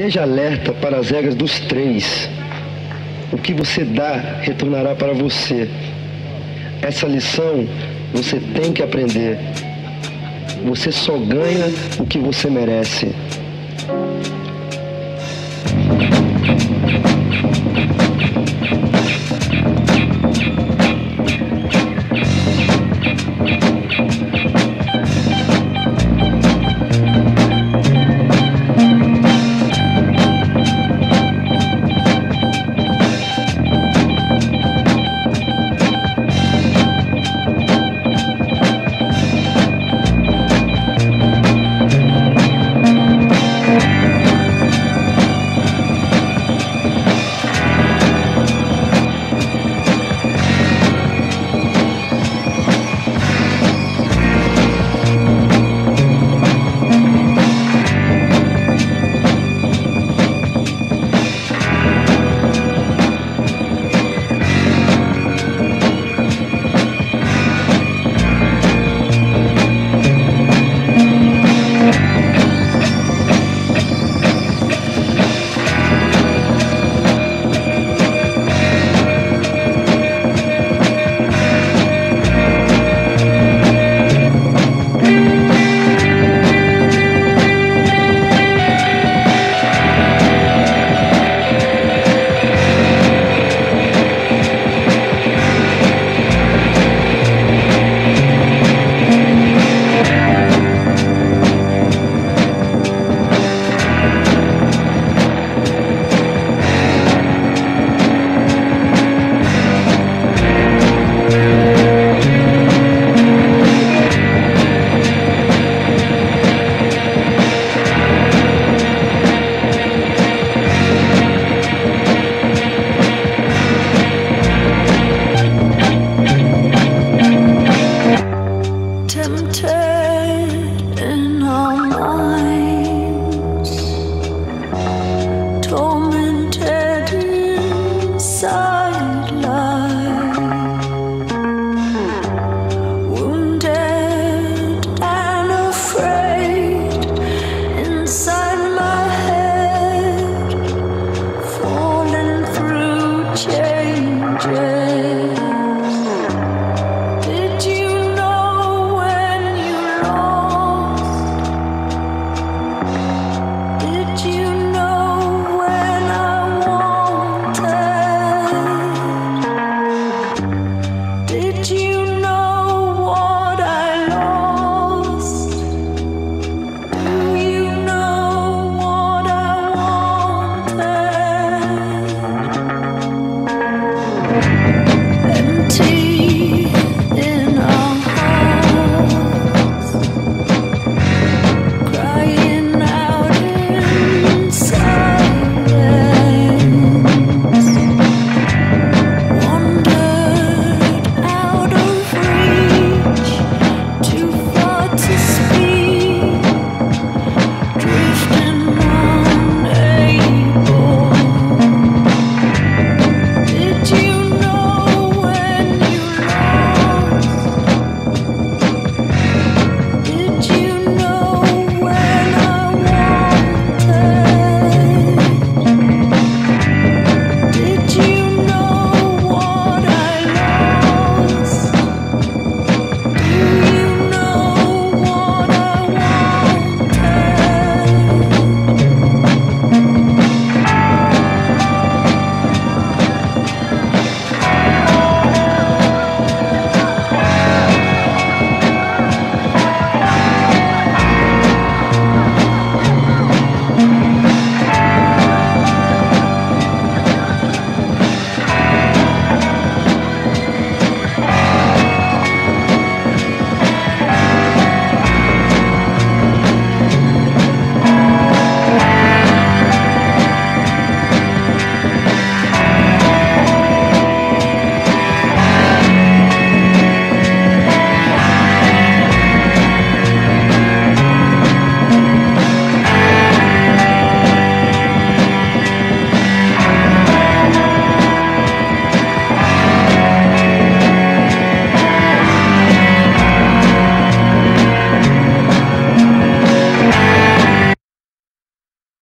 Esteja alerta para as regras dos três. O que você dá retornará para você. Essa lição você tem que aprender. Você só ganha o que você merece. and on